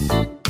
Bye.